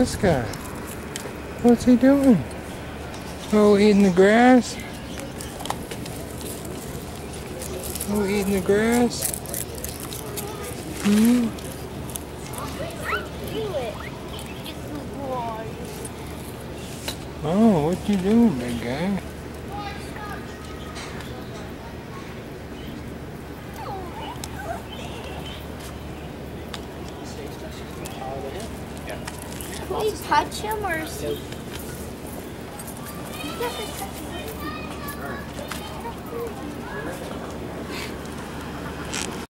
This guy. What's he doing? Oh, eating the grass? Oh, eating the grass? Hmm? Oh, what you doing, big guy? Can we touch him or